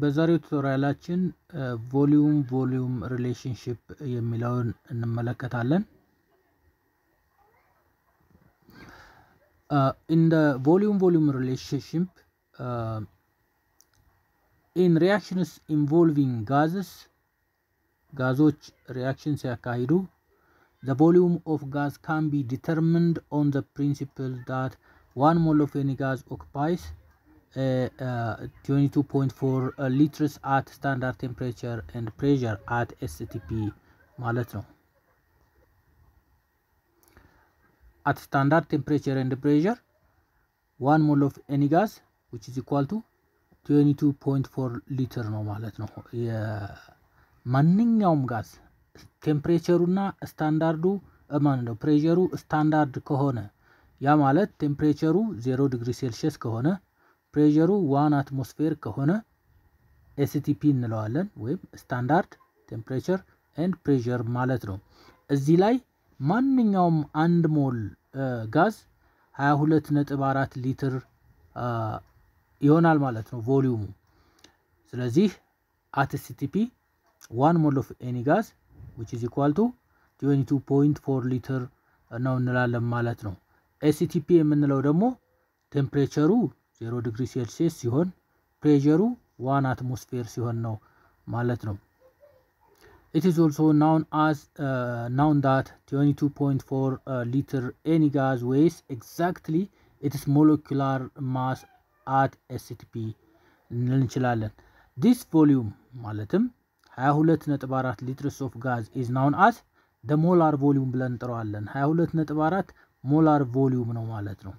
በዛሬው tutorial ኣችን volume volume relationship የሚለውን እንመለከታለን። in the volume volume relationship in reactions involving gases ጋዞች reaction ሲያካሂዱ of gas can be determined on the principle that one mole of any gas occupies uh, uh, 22.4 liters at standard temperature and pressure at STP ማለት ነው። at standard temperature and pressure one mole of any gas which is equal to 22.4 ሊትር ነው ማለት ነው። ማንኛውም ጋዝ ቴምፕሬቸሩና ስታንዳርዱ ማን ነው pressure ኡ standard ከሆነ ያ ማለት temperature ኡ 0 ዲግሪ ሴልሺየስ ከሆነ pressure ኡ one atmosphere ከሆነ STP እንለዋለን ወይም standard temperature and pressure ማለት ነው። እዚህ ላይ ማንኛውም አንድ ሞል ጋዝ 22.4 ሊትር ይሆናል ማለት ነው volume ኡ። ስለዚህ at STP one mole of any gas which is equal to 22.4 ሊትር ነው እንላለን ማለት ነው። STP የምንለው ደግሞ temperature ኡ 0 ዲግሪ ሴልሲየስ ሲሆን pressure ኡ one atmosphere ሲሆን ነው ማለት ነው። it is also known as known that 22.4 ሊትር any gas weighs exactly its molecular mass at STP ልንል እንችላለን። this volume ማለትም 22.4 liters of gas is known as the molar volume ብለን እንጠራዋለን። 22.4 molar volume ነው ማለት ነው።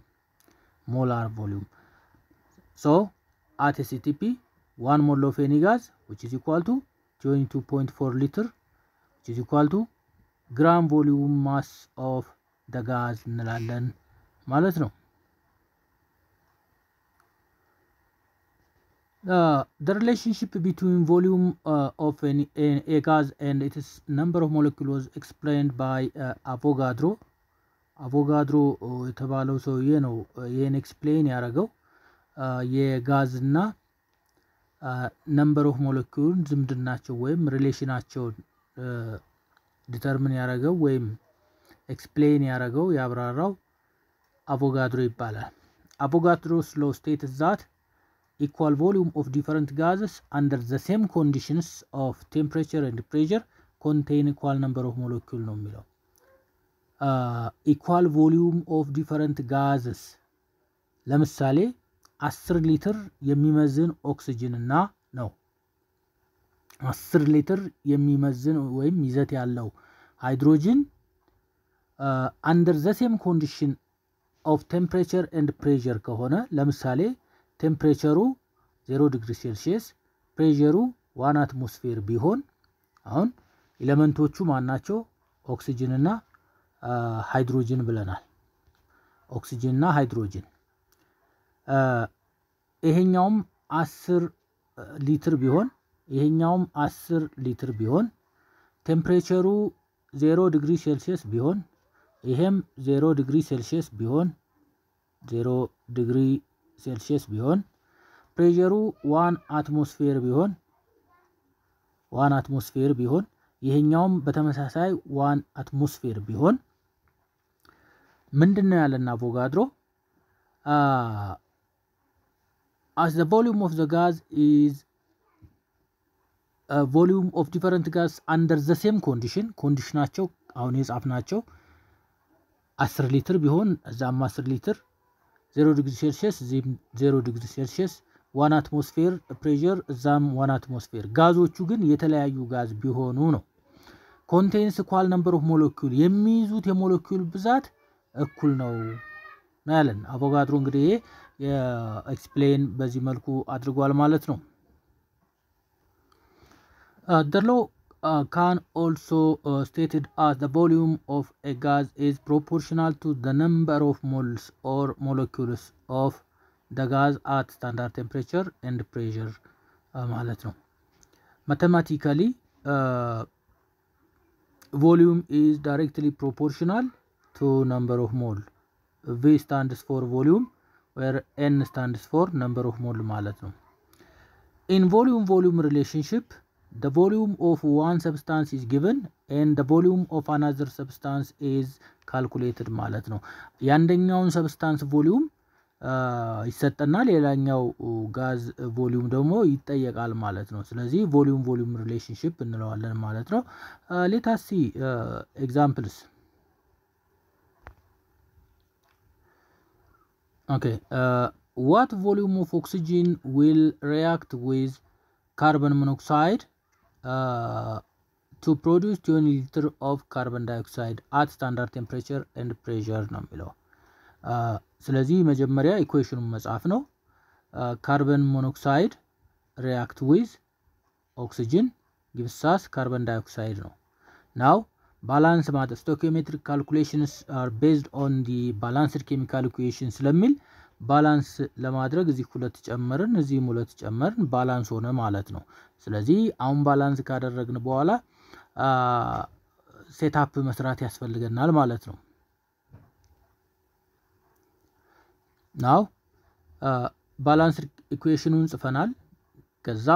molar volume so at STP one mole of any gas which is equal to 22.4 ሊትር which is equal to gram volume mass of the gas እንላለን ማለት ነው። Uh, the relationship between volume uh, of an, a, a gas and its number of molecules was explained by uh, አቮጋድሮ አቮጋድሮ የተባለው ሰውዬ ነው ይህን explain ያደረገው የጋዝና number of molecule ን ዝምድናቸው ወይም relation ኣቸውን determine ያደረገው ወይም explain ያደረገው ያብራራው አቮጋድሮ ይባላል። Avogadro's law state that equal volume of different gases under the same conditions of temperature and pressure contain equal number of molecule ነው የሚለው equal volume of different gases ለምሳሌ 10 ሊትር የሚመዝን ኦክስጅን እና ነው 10 ሊትር የሚመዝን ወይም ይዘት ያለው ሃይድሮጅን under the same condition of temperature and pressure ከሆነ ለምሳሌ temperature ኡ 0 ዲግሪ ሴልሺየስ pressure ኡ one atmosphere ቢሆን አሁን element ኦቹ ማናቸው? ኦክሲጅን እና ሃይድሮጅን ብለናል። ኦክሲጅን እና ሃይድሮጅን ይሄኛውም 10 ሊትር ቢሆን ይሄኛውም 10 ሊትር ቢሆን temperature ኡ 0 ዲግሪ ሴልሺየስ ቢሆን ይሄም 0 ዲግሪ ሴልሺየስ ቢሆን 0 ዲግሪ ሴልሺየስ ቢሆን pressure ኡ one atmosphere ቢሆን one atmosphere ቢሆን ይሄኛውም በተመሳሳይ one atmosphere ቢሆን ምንድን ነው ያለና አቮጋድሮ as the volume of the gas is volume of different gas under the same condition condition ኣቸው አሁን የጻፍናቸው አስር ሊትር ቢሆን እዛም አስር ሊትር ዜሮ ዲግሪ ሴልሺየስ እዚህም ዜሮ ዲግሪ ሴልሺየስ one atmosphere pressure እዛም one atmosphere ጋዞቹ ግን የተለያዩ ጋዝ ቢሆኑ ነው። contains equal number of molecule የሚይዙት የሞለኪውል ብዛት እኩል ነው ነው ያለን አቮጋድሮ። እንግዲህ explain በዚህ መልኩ አድርጓል ማለት ነው። uh, can also uh, stated as the volume of a gas is proportional to the number of moles or molecules of the gas at standard temperature and pressure ማለት ነው። uh, volume is directly proportional to number of mole v stands for volume where n stands for number of mole ማለት ነው። ኢን ቮሊዩም ቮሊዩም ሪሌሽንሽፕ the volume of one substance is given and the volume of another substance is calculated ማለት ነው። የአንደኛውን ሰብስታንስ ቮሊዩም ይሰጠናል፣ ሌላኛው ጋዝ volume ደግሞ ይጠየቃል ማለት ነው። ስለዚህ volume volume relationship እንለዋለን ማለት ነው። let us see examples okay what volume of oxygen will react with carbon monoxide to produce twenty liter of carbon dioxide at standard temperature and pressure ነው የሚለው። ስለዚህ መጀመሪያ equation ኑን መጻፍ ነው። carbon monoxide react with oxygen gives us carbon dioxide ነው። now balance ማለት stoichiometric calculations are based on the balanced chemical equation ስለሚል balance ለማድረግ እዚህ ሁለት ጨመርን፣ እዚህም ሁለት ጨመርን፣ balance ሆነ ማለት ነው። ስለዚህ አሁን balance ካደረግን በኋላ setup መስራት ያስፈልገናል ማለት ነው። now balance equation ኑን ጽፈናል። ከዛ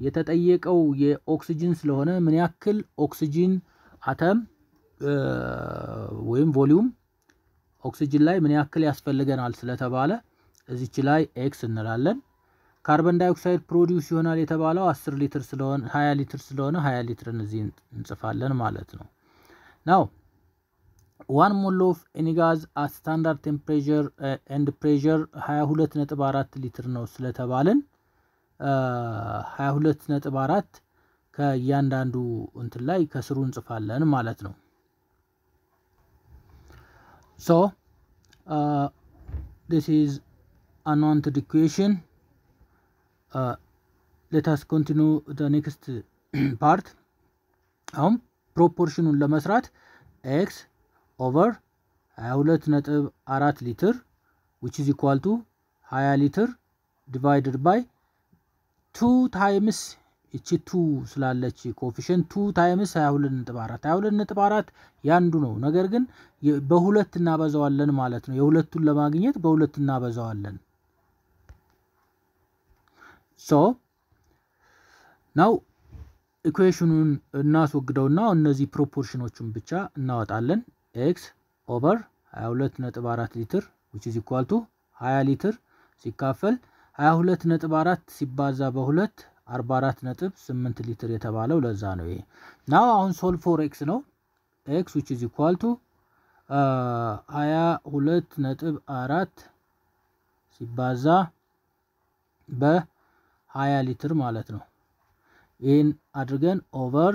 የተጠየቀው የኦክሲጅን ስለሆነ ምን ያክል ኦክሲጅን አተም ወይም volume ኦክሲጅን ላይ ምን ያክል ያስፈልገናል ስለተባለ እዚች ላይ x እንላለን። carbon dioxide produce ይሆናል የተባለው 10 ሊትር ስለሆነ 20 ሊትር ስለሆነ 20 ሊትርን እዚህ እንጽፋለን ማለት ነው። now one mole of any gas at standard temperature and pressure 22.4 ሊትር ነው ስለተባልን 22.4 ከእያንዳንዱ እንትን ላይ ከስሩ እንጽፋለን ማለት ነው። so this is unwanted equation let us continue the next part። አሁን proportion ኑን ለመስራት x over 22 ነጥብ 4 ሊትር which is equal to 20 ሊትር divided by two times እቺ two ስላለች coefficient two times 22 ነጥብ 4 22 ነጥብ 4 ያንዱ ነው። ነገር ግን በሁለት እናበዛዋለን ማለት ነው። የሁለቱን ለማግኘት በሁለት እናበዛዋለን። so now equation ኑን እናስወግደውና እነዚህ proportion ኖቹን ብቻ እናወጣለን። x over 22 ነጥብ 4 ሊትር which is equal to 20 ሊትር ሲካፈል 22 ነጥብ 4 ሲባዛ በሁለት 44 ነጥብ 8 ሊትር የተባለው ለዛ ነው። ይሄ now አሁን so x ነው። x which is equal to 22 ነጥብ 4 ሲባዛ በ20 ሊትር ማለት ነው። ይህን አድርገን over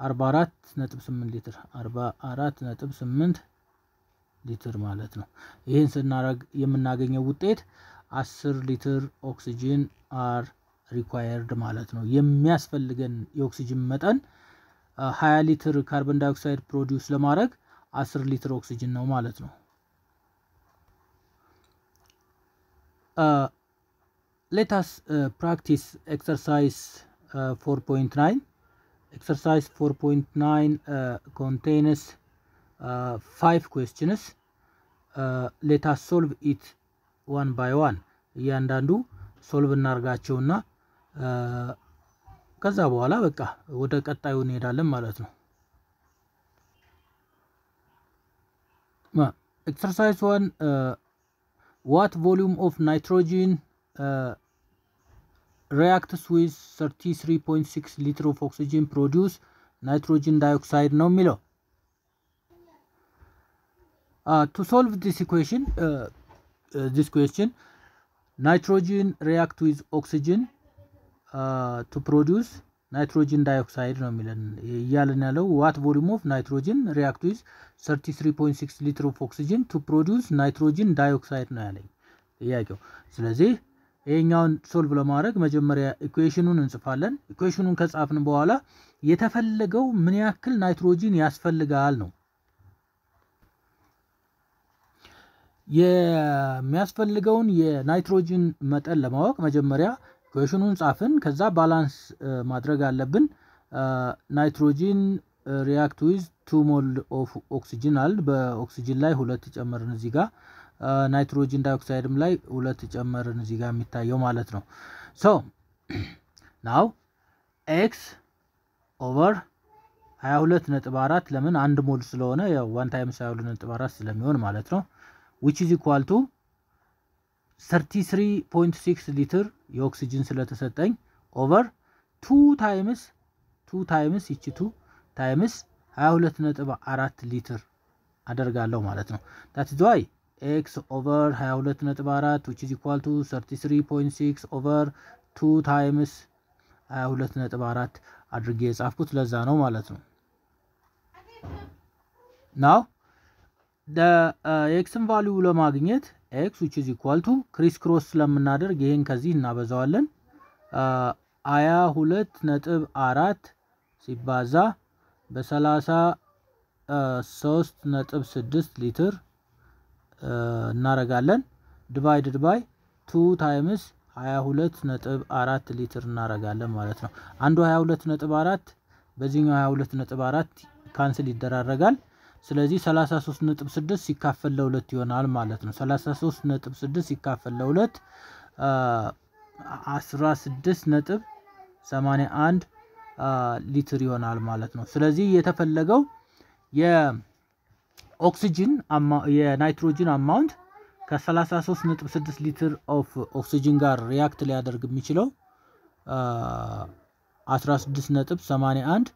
44 ነጥብ 8 ሊትር 44 ነጥብ 8 ሊትር ማለት ነው። ይህን ስናደርግ የምናገኘው ውጤት 10 ሊትር oxygen are required ማለት ነው። የሚያስፈልገን የኦክሲጅን መጠን 20 ሊትር carbon dioxide produce ለማድረግ 10 ሊትር ኦክሲጅን ነው ማለት ነው። let us practice exercise 4.9 exercise 4.9 uh, contains uh, five questions uh, let us solve it one by one እያንዳንዱ solve እናርጋቸውና ከዛ በኋላ በቃ ወደ ቀጣዩ እንሄዳለን ማለት ነው። ኤክሰርሳይዝ ዋን ዋት ቮሊዩም ኦፍ ናይትሮጂን reacts with 33.6 liter of oxygen produce nitrogen dioxide ነው የሚለው uh, to solve this equation uh, uh, this question nitrogen to produce nitrogen dioxide ነው የሚለን እያለን ያለው what volume of nitrogen react with 33.6 liter of oxygen to produce nitrogen dioxide ነው ያለኝ ጥያቄው ስለዚህ ይሄኛውን solve ለማድረግ መጀመሪያ equation ኑን እንጽፋለን። equation ኑን ከጻፍን በኋላ የተፈለገው ምን ያክል ናይትሮጂን ያስፈልጋል ነው። የሚያስፈልገውን የናይትሮጂን መጠን ለማወቅ መጀመሪያ equation ኑን ጻፍን። ከዛ balance ማድረግ አለብን። nitrogen react with two mole of oxygen አል በኦክሲጅን ላይ ሁለት ጨመርን እዚህ ጋር nitrogen dioxide ም ላይ ሁለት ጨመርን እዚህ ጋር የሚታየው ማለት ነው። so now x over 22 ነጥብ አራት ለምን አንድ ሞል ስለሆነ ያው one times 22 ነጥብ አራት ስለሚሆን ማለት ነው which is equal to 33.6 ሊትር የኦክሲጅን ስለተሰጠኝ over two times two times ይቺ two times 22 ነጥብ አራት ሊትር አደርጋለሁ ማለት ነው that is why x over 22 ነጥብ አራት which is equal to 33.6 over two times 22 ነጥብ አራት አድርጌ የጻፍኩት ለዛ ነው ማለት ነው። now የ x ን value ለማግኘት x which is equal to criss cross ስለምናደርግ ይህን ከዚህ እናበዛዋለን። ሃያ ሁለት ነጥብ አራት ሲባዛ በሰላሳ ሶስት ነጥብ ስድስት ሊትር እናረጋለን divided by two times 22 ነጥብ አራት ሊትር እናረጋለን ማለት ነው። አንዱ 22 ነጥብ አራት በዚህኛው 22 ነጥብ አራት cancel ይደራረጋል። ስለዚህ 33 ነጥብ 6 ሲካፈል ለሁለት ይሆናል ማለት ነው። 33 ነጥብ 6 ሲካፈል ለሁለት 16 ነጥብ 81 ሊትር ይሆናል ማለት ነው። ስለዚህ የተፈለገው የኦክሲጅን የናይትሮጅን amount ከ33.6 ሊትር of oxygen ጋር react ሊያደርግ የሚችለው 16.81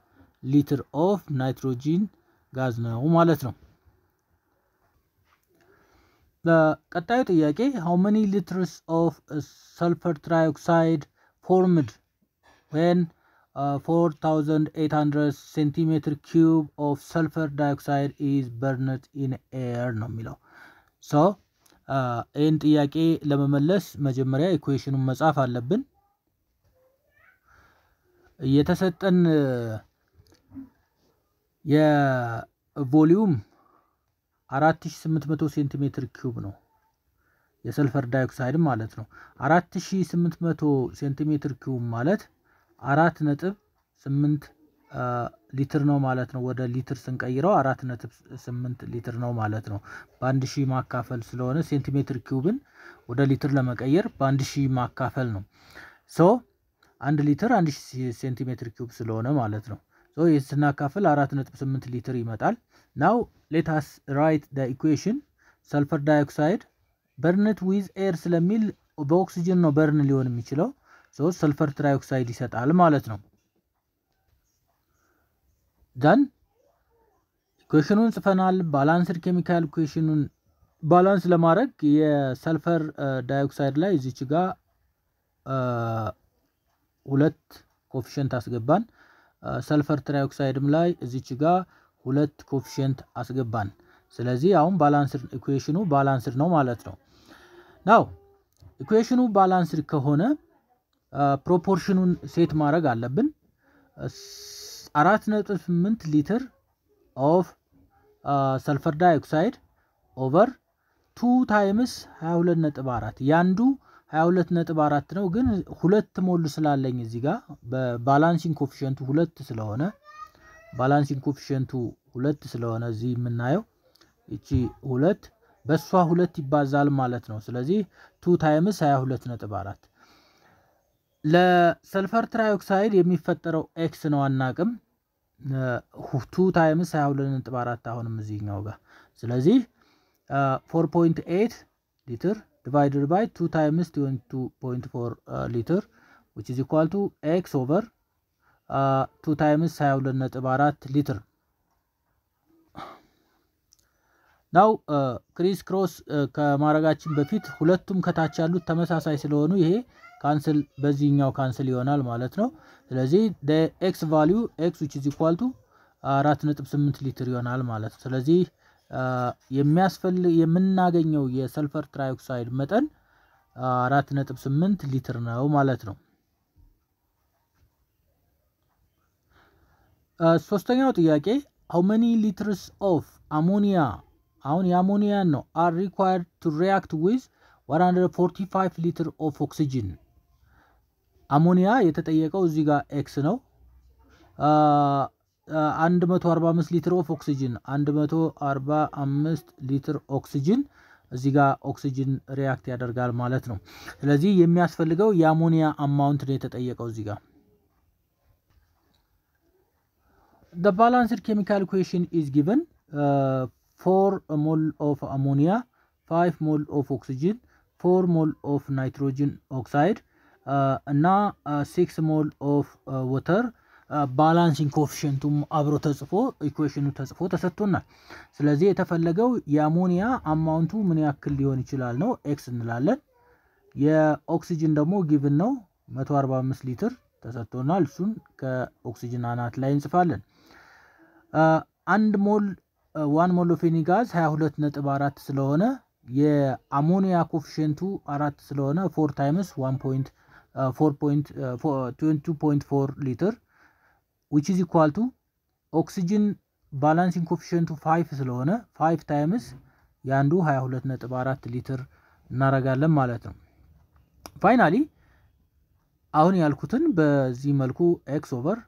ሊትር of nitrogen gas ነው ማለት ነው። በቀጣዩ ጥያቄ how many liters of sulfur trioxide formed when 4800 centimeter cube of sulfur dioxide is burnt in air ነው የሚለው so ይህን ጥያቄ ለመመለስ መጀመሪያ equation ኑን መጻፍ አለብን። የተሰጠን የ volume 4800 centimeter cube ነው የ sulfur dioxide ማለት ነው። 4800 centimeter cube ማለት አራት ነጥብ ስምንት ሊትር ነው ማለት ነው። ወደ ሊትር ስንቀይረው አራት ነጥብ ስምንት ሊትር ነው ማለት ነው። በአንድ ሺህ ማካፈል ስለሆነ centimeter cube ን ወደ ሊትር ለመቀየር በአንድ ሺህ ማካፈል ነው። so አንድ ሊትር አንድ centimeter cube ስለሆነ ማለት ነው። ስናካፍል አራት ነጥብ ስምንት ሊትር ይመጣል። now let us write the equation sulfur dioxide burnt with air ስለሚል በኦክሲጅን ነው burn ሊሆን የሚችለው so sulfur trioxide ይሰጣል ማለት ነው። then equation ኡን ጽፈናል። balanced chemical equation ኡን balance ለማድረግ የ sulfur dioxide ላይ እዚች ጋ ሁለት coefficient አስገባን። sulfur trioxide ም ላይ እዚች ጋ ሁለት coefficient አስገባን። ስለዚህ አሁን balanced equation ኡ balanced ነው ማለት ነው። now equation ኡ balanced ከሆነ proportion ኡን set ማድረግ አለብን። አራት ነጥብ ስምንት ሊትር of sulfur dioxide over two times 22 ነጥብ አራት ያንዱ 22 ነጥብ አራት ነው፣ ግን ሁለት mole ስላለኝ እዚህ ጋር በ balancing coefficient ኡ ሁለት ስለሆነ balancing coefficient ኡ ሁለት ስለሆነ እዚህ የምናየው እቺ ሁለት በእሷ ሁለት ይባዛል ማለት ነው። ስለዚህ two times 22 ነጥብ አራት ለ sulfur trioxide የሚፈጠረው x ነው አናቅም። two times 22 ነጥብ አራት አሁንም እዚህኛው ጋር ስለዚህ 4.8 ሊትር divided by two times 22.4 ሊትር which is equal to x over two times 22 ነጥብ አራት ሊትር now crisscross ከማድረጋችን በፊት ሁለቱም ከታች ያሉት ተመሳሳይ ስለሆኑ ይሄ cancel በዚህኛው cancel ይሆናል ማለት ነው። ስለዚህ x value x which is equal to አራት ነጥብ ስምንት ሊትር ይሆናል ማለት ነው። ስለዚህ የሚያስፈልግ የምናገኘው የ sulfur trioxide መጠን አራት ነጥብ ስምንት ሊትር ነው ማለት ነው። ሶስተኛው ጥያቄ how many liters of ammonia አሁን የአሞኒያን ነው are required to react with 145 liter of oxygen አሞኒያ የተጠየቀው እዚህ ጋር x ነው። 145 liter of oxygen 145 ሊትር ኦክሲጅን እዚህ ጋር ኦክሲጅን react ያደርጋል ማለት ነው። ስለዚህ የሚያስፈልገው የአሞኒያ amount ነው የተጠየቀው እዚህ ጋር the balanced chemical equation is given uh, 4 mole of ammonia 5 mole of oxygen 4 mole of nitrogen oxide uh, እና 6 mole of water balancing coefficient ኡም አብሮ ተጽፎ equation ኡ ተጽፎ ተሰጥቶናል። ስለዚህ የተፈለገው የአሞኒያ amount ኡ ምን ያክል ሊሆን ይችላል ነው x እንላለን። የኦክሲጅን ደግሞ given ነው 145 ሊትር ተሰጥቶናል። እሱን ከኦክሲጅን አናት ላይ እንጽፋለን። አንድ mole one mole of any gas 22 ነጥብ አራት ስለሆነ የአሞኒያ coefficient ኡ አራት ስለሆነ four times 22.4 ሊትር which is equal to oxygen balancing coefficient ኡ 5 ስለሆነ 5 times የአንዱ 22.4 ሊትር እናረጋለን ማለት ነው። finally አሁን ያልኩትን በዚህ መልኩ x over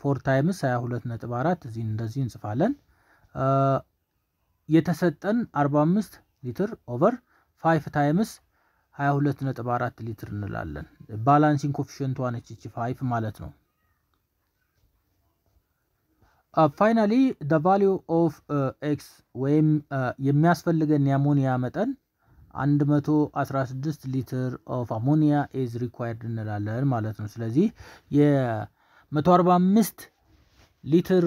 four times 22.4 እዚህ እንደዚህ እንጽፋለን። የተሰጠን 45 ሊትር over 5 times 22.4 ሊትር እንላለን። balancing coefficient ኗ ነች እቺ 5 ማለት ነው። finally the value of x ወይም የሚያስፈልገን የአሞኒያ መጠን 116 ሊትር of ammonia is required እንላለን ማለት ነው። ስለዚህ የ145 ሊትር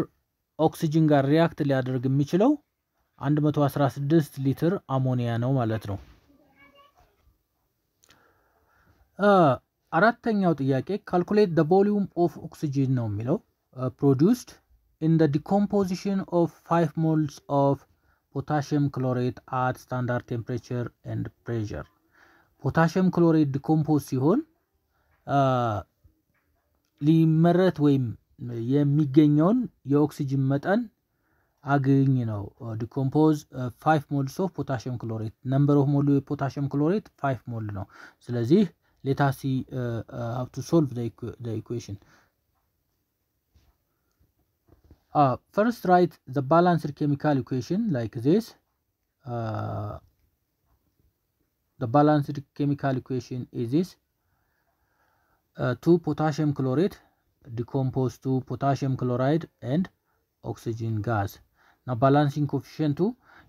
ኦክሲጅን ጋር react ሊያደርግ የሚችለው 116 ሊትር አሞኒያ ነው ማለት ነው። አራተኛው ጥያቄ calculate the volume of oxygen ነው የሚለው produced in the decomposition of 5 moles of potassium chlorate at standard temperature and pressure። potassium chlorate decompose ሲሆን ሊመረት ወይም የሚገኘውን የኦክሲጅን መጠን አግኝ ነው። decompose 5 moles of potassium chlorate number of mole የ potassium chlorate 5 mole ነው። ስለዚህ let us see how to solve equation Uh, first write the balanced chemical equation like this. Uh, the balanced chemical equation is this. Uh, 2 potassium chlorate decompose to potassium chloride and oxygen gas. Now balancing coefficient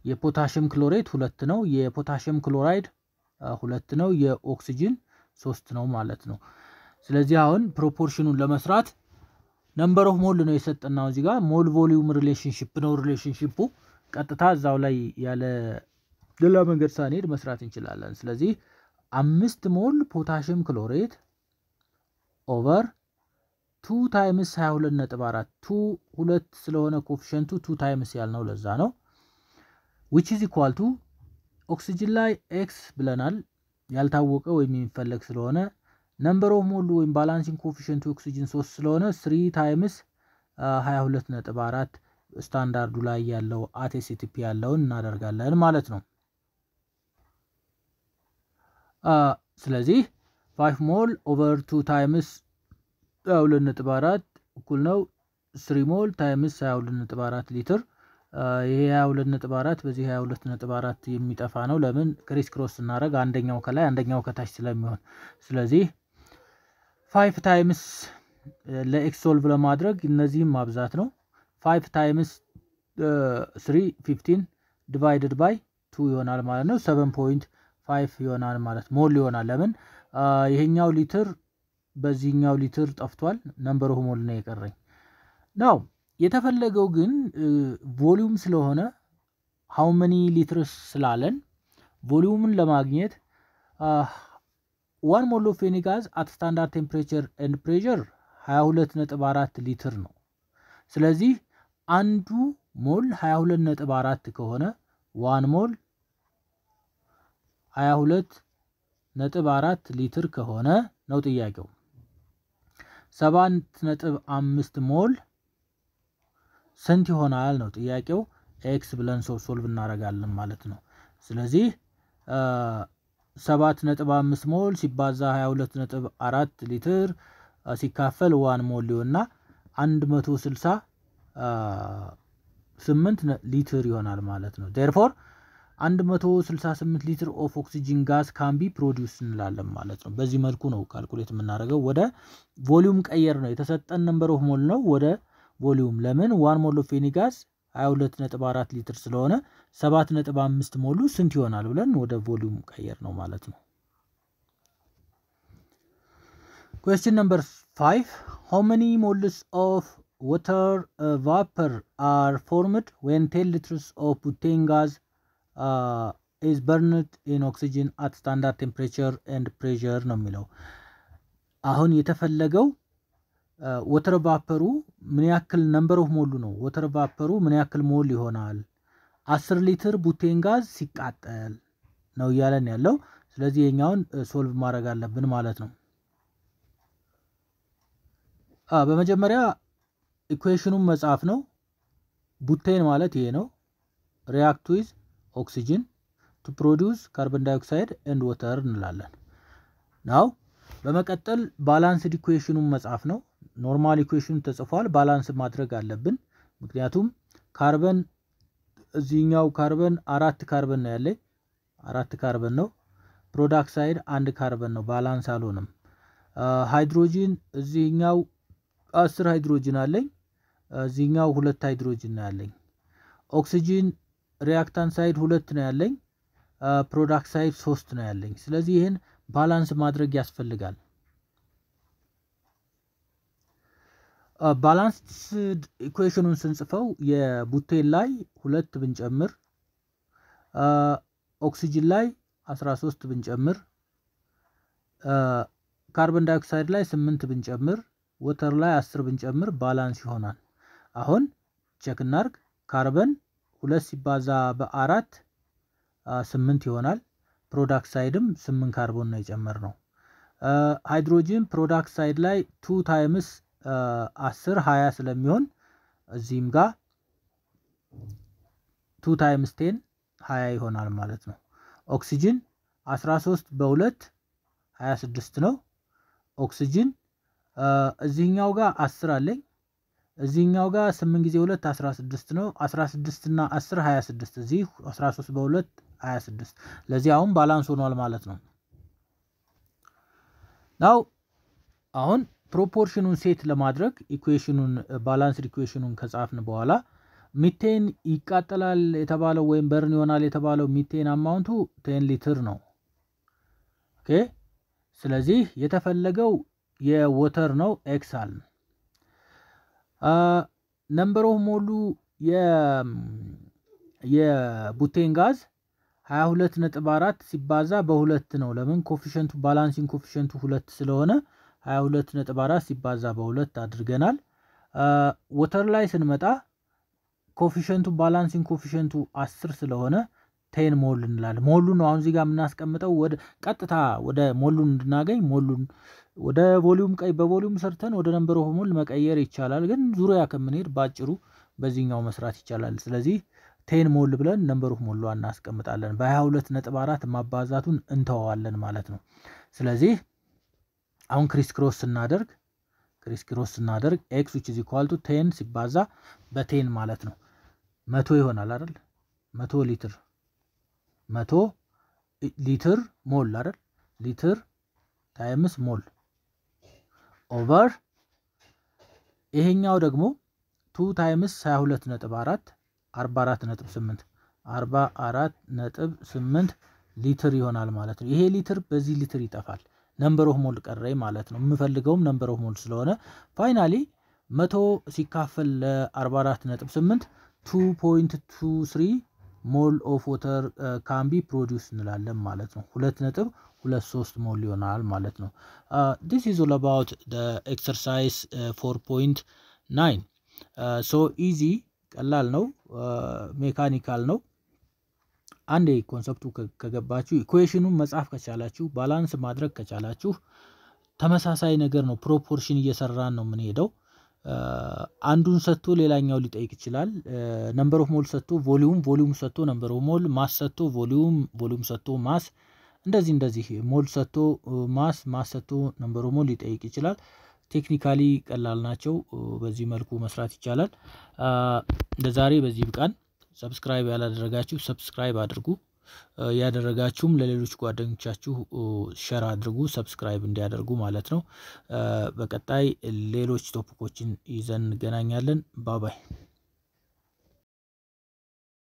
የ potassium chlorate ሁለት ነው። የ potassium chloride ሁለት ነው። የኦክሲጅን ሶስት ነው ማለት ነው። ስለዚህ አሁን proportion ኡን ለመስራት number of mole ነው የሰጠናው እዚህ ጋር mole volume relationship ነው። relationship ኡ ቀጥታ እዛው ላይ ያለ ሌላ መንገድ ሳንሄድ መስራት እንችላለን። ስለዚህ አምስት mole potassium chlorate over two times 22 ነጥብ አራት ቱ ሁለት ስለሆነ coefficient ቱ two times ያልነው ለዛ ነው። which is equal to oxygen ላይ x ብለናል ያልታወቀ ወይም የሚፈለግ ስለሆነ number of mole ወይም balancing coefficient ቱ ኦክሲጅን 3 ስለሆነ 3 times 22 ነጥብ 4 ስታንዳርዱ ላይ ያለው at STP ያለውን እናደርጋለን ማለት ነው። ስለዚህ 5 mole over 2 times 22 ነጥብ 4 እኩል ነው 3 mole times 22 ነጥብ 4 ሊትር ይሄ 22 ነጥብ 4 በዚህ 22 ነጥብ 4 የሚጠፋ ነው። ለምን crisscross ስናደርግ አንደኛው ከላይ አንደኛው ከታች ስለሚሆን ስለዚህ five times ለ x solve ለማድረግ እነዚህም ማብዛት ነው። five times three fifteen divided by two ይሆናል ማለት ነው። seven point five ይሆናል ማለት mole ይሆናል። ለምን ይሄኛው ሊትር በዚህኛው ሊትር ጠፍቷል። of mole ነው የቀረኝ ነው። የተፈለገው ግን volume ስለሆነ how many liters ስላለን volume ን ለማግኘት one mole of any gas at standard temperature and pressure 22.4 ሊትር ነው። ስለዚህ አንዱ mole 22.4 ከሆነ one mole 22.4 ሊትር ከሆነ ነው ጥያቄው። 7.5 mole ስንት ይሆናል ነው ጥያቄው። x ብለን solve እናደርጋለን ማለት ነው። ስለዚህ ሰባት ነጥብ አምስት mole ሲባዛ 22 ነጥብ አራት ሊትር ሲካፈል one mole ሊሆንና አንድ መቶ ስልሳ ስምንት ሊትር ይሆናል ማለት ነው። therefore 168 liter of oxygen gas can be produce እንላለን ማለት ነው። በዚህ መልኩ ነው calculate የምናደርገው። ወደ volume ቀየር ነው የተሰጠን number of mole ነው ወደ volume ለምን one mole of any gas 22.4 ሊትር ስለሆነ 7.5 mole ሉ ስንት ይሆናል ብለን ወደ volume ቀየር ነው ማለት ነው። question number 5 how many moles of uh, vapor are formed when 10 liters of butane gas uh, is burned in oxygen at standard temperature and pressure ነው የሚለው። አሁን የተፈለገው water vapor ሩ ምን ያክል number of mole ሉ ነው። water vapor ሩ ምን ያክል mole ይሆናል 10 ሊትር butane gas ሲቃጠል ነው እያለን ያለው። ስለዚህ የኛውን solve ማድረግ አለብን ማለት ነው። በመጀመሪያ equation ኑን መጻፍ ነው። butane ማለት ይሄ ነው። react with oxygen to produce carbon dioxide and water እንላለን። now በመቀጠል balanced equation ኑን መጻፍ ነው። normal equation ኑ ተጽፏል። balance ማድረግ አለብን። ምክንያቱም ካርበን እዚህኛው ካርበን አራት ካርበን ነው ያለኝ፣ አራት ካርበን ነው። product side አንድ ካርበን ነው። balance አልሆንም። ሃይድሮጂን እዚህኛው አስር ሃይድሮጂን አለኝ እዚህኛው ሁለት ሃይድሮጅን ነው ያለኝ። ኦክሲጂን reactant side ሁለት ነው ያለኝ። product side ሶስት ነው ያለኝ። ስለዚህ ይህን balance ማድረግ ያስፈልጋል። balance equation ኑን ስንጽፈው የ butane ላይ ሁለት ብንጨምር፣ ኦክሲጂን ላይ 13 ብንጨምር፣ carbon dioxide ላይ ስምንት ብንጨምር፣ water ላይ አስር ብንጨምር balance ይሆናል። አሁን check እናርግ። ካርበን ሁለት ሲባዛ በአራት ስምንት ይሆናል። product side ም ስምንት ካርቦን ነው የጨመር ነው። ሃይድሮጂን product side ላይ two times አስር ሀያ ስለሚሆን እዚህም ጋር two times ten ሀያ ይሆናል ማለት ነው። ኦክሲጅን 13 በሁለት 26 ነው። ኦክሲጅን እዚህኛው ጋር አስር አለኝ እዚህኛው ጋር 8 ጊዜ 2 16 ነው። 16 እና 10 26 እዚህ 13 በ2 26 ለዚህ አሁን balance ሆኗል ማለት ነው። now አሁን proportion ኑን set ለማድረግ equation ኑን balanced equation ኑን ከጻፍን በኋላ ሚቴን ይቃጠላል የተባለው ወይም burn ይሆናል የተባለው methane amount ቱ ten liter ነው። okay ስለዚህ የተፈለገው የ water ነው x number of mole ሉ የ butane gas 22 ነጥብ አራት ሲባዛ በሁለት ነው። ለምን coefficient ቱ balancing coefficient ቱ ሁለት ስለሆነ 22 ነጥብ አራት ሲባዛ በሁለት አድርገናል። water ላይ ስንመጣ coefficient ቱ balancing coefficient ቱ አስር ስለሆነ ten mole እንላለን። mole ኡን ነው አሁን እዚህ የምናስቀምጠው ወደ ቀጥታ ወደ mole ኡን እንድናገኝ mole ኡን ወደ volume ቀይ በ volume ሰርተን ወደ number of mole መቀየር ይቻላል። ግን ዙሪያ ከምንሄድ ባጭሩ በዚህኛው መስራት ይቻላል። ስለዚህ ten mole ብለን number of mole ኧ እናስቀምጣለን። በ22 ነጥብ አራት ማባዛቱን እንተዋዋለን ማለት ነው። ስለዚህ አሁን crisscross ስናደርግ crisscross ስናደርግ x which is equal to ten ሲባዛ በ ten ማለት ነው መቶ ይሆናል አይደል? መቶ ሊትር መቶ ሊትር mole አይደል? ሊትር times mole over ይሄኛው ደግሞ two times 22 ነጥብ 4 44 ነጥብ 8 44 ነጥብ 8 ሊትር ይሆናል ማለት ነው። ይሄ ሊትር በዚህ ሊትር ይጠፋል። number of mole ቀረኝ ማለት ነው። የምፈልገውም number of mole ስለሆነ finally መቶ ሲካፈል ለ44 ነጥብ 8 2.23 mole of water can be produced እንላለን ማለት ነው። ሁለት ነጥብ ሁለት ሶስት mole ይሆናል ማለት ነው። this is all about exercise four point nine so easy ቀላል ነው፣ mechanical ነው። አንዴ concept ኡ ከገባችሁ equation ኑን መጻፍ ከቻላችሁ balance ማድረግ ከቻላችሁ ተመሳሳይ ነገር ነው። proportion እየሰራን ነው የምንሄደው። አንዱን ሰጥቶ ሌላኛው ሊጠይቅ ይችላል። number of mole ሰጥቶ volume፣ volume ሰጥቶ number of mole፣ mass ሰጥቶ volume፣ volume ሰጥቶ mass፣ እንደዚህ እንደዚህ mole ሰጥቶ mass፣ mass ሰጥቶ number of mole ሊጠይቅ ይችላል። technically ቀላል ናቸው። በዚህ መልኩ መስራት ይቻላል። ለዛሬ በዚህ አበቃን። subscribe ያላደረጋችሁ subscribe አድርጉ። ያደረጋችሁም ለሌሎች ጓደኞቻችሁ share አድርጉ፣ subscribe እንዲያደርጉ ማለት ነው። በቀጣይ ሌሎች topic ኦችን ይዘን እንገናኛለን። bye bye